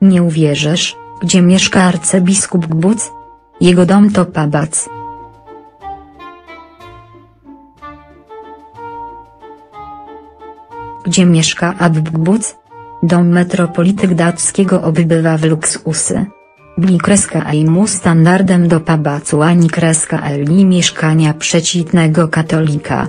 Nie uwierzysz, gdzie mieszka arcybiskup Gbuc? Jego dom to pabac. Gdzie mieszka Abgbuc? Dom metropolity dackiego obywa w luksusy. Bli kreska mu standardem do pabacu ani kreska Eli mieszkania przeciwnego katolika.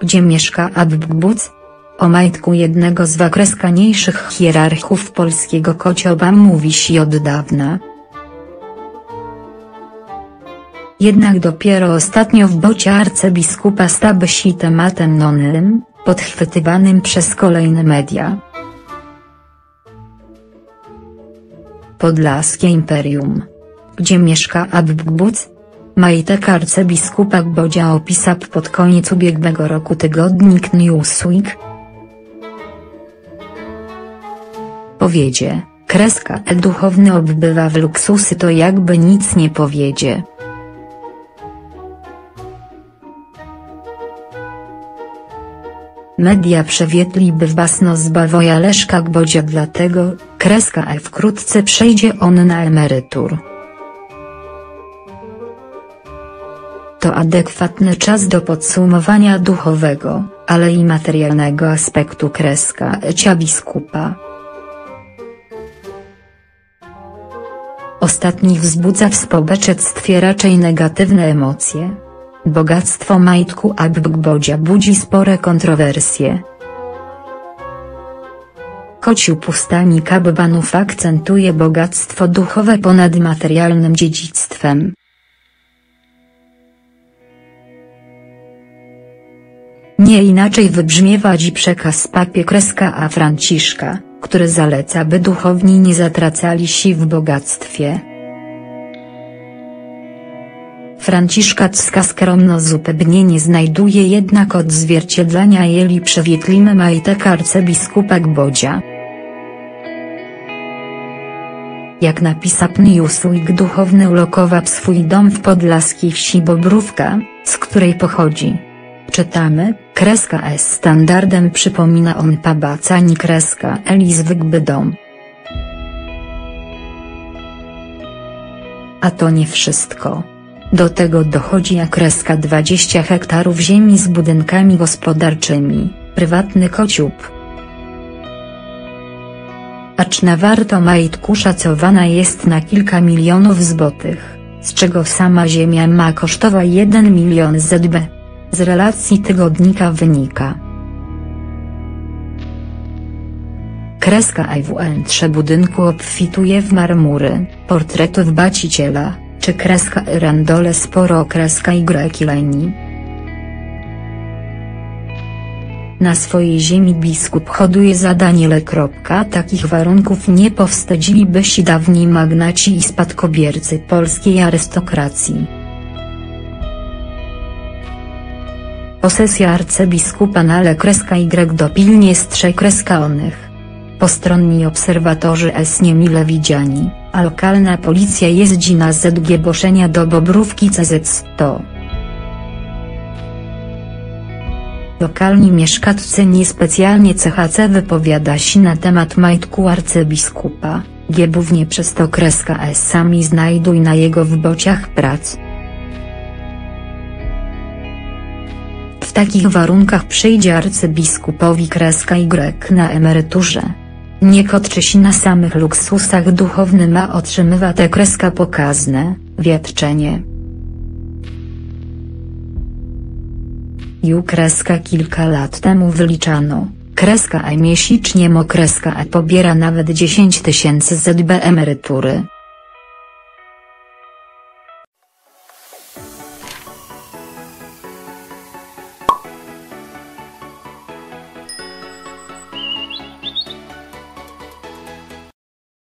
Gdzie mieszka Abgbuc? O majtku jednego z wakreskaniejszych hierarchów polskiego kocioba mówi się od dawna. Jednak dopiero ostatnio w bocie arcybiskupa staby się tematem nonnym, podchwytywanym przez kolejne media. Podlaskie Imperium. Gdzie mieszka Abgbuc? Majtek arcybiskupa Gbodzia opisał pod koniec ubiegłego roku tygodnik Newsweek. Powiedzie, kreska e duchowny obbywa w luksusy to jakby nic nie powiedzie. Media przewietliby w basno zbawoja Leszka Gbodzia dlatego, kreska E wkrótce przejdzie on na emerytur. To adekwatny czas do podsumowania duchowego, ale i materialnego aspektu kreska Ecia biskupa. Ostatni wzbudza w społeczeństwie raczej negatywne emocje. Bogactwo majtku Abgbodzia budzi spore kontrowersje. Kociu pustami kabbanów akcentuje bogactwo duchowe ponad materialnym dziedzictwem. Nie inaczej wybrzmiewa dzi przekaz papie kreska a Franciszka, który zaleca by duchowni nie zatracali się w bogactwie. Franciszkacka skromno zupełnie nie znajduje jednak odzwierciedlenia jeli przewietlimy majtek arcybiskupa Gbodzia. Jak napisał Newsweek duchowny ulokował swój dom w podlaskiej wsi Bobrówka, z której pochodzi. Czytamy, kreska S standardem przypomina on pabacani kreska Eli zwykły dom. A to nie wszystko. Do tego dochodzi kreska 20 hektarów ziemi z budynkami gospodarczymi, prywatny kociub. Aczna warto majtku szacowana jest na kilka milionów złotych, z czego sama ziemia ma kosztować 1 milion ZB. Z relacji tygodnika wynika. Kreska I wnętrze budynku obfituje w marmury, portretów baciciela, czy kreska randole sporo kreska Y leni. Na swojej ziemi biskup hoduje za Daniele. Takich warunków nie powstydziliby się dawni magnaci i spadkobiercy polskiej arystokracji. Posesja arcybiskupa Nale kreska Y dopilnie strze kreska onych. Postronni obserwatorzy S niemile widziani a lokalna policja jeździ na zgłoszenia do Bobrówki CZ100. Lokalni mieszkańcy niespecjalnie CHC wypowiada się na temat majtku arcybiskupa, giebównie przez to kreska S sami znajduj na jego wbociach prac. Takich warunkach przyjdzie arcybiskupowi kreska Y na emeryturze. Nie kotrzy się na samych luksusach duchowny ma otrzymywa te kreska pokazne, wiatczenie. Ju kreska kilka lat temu wyliczano, kreska A miesięcznie mo kreska A pobiera nawet 10 tysięcy ZB emerytury.